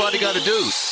everybody got to do.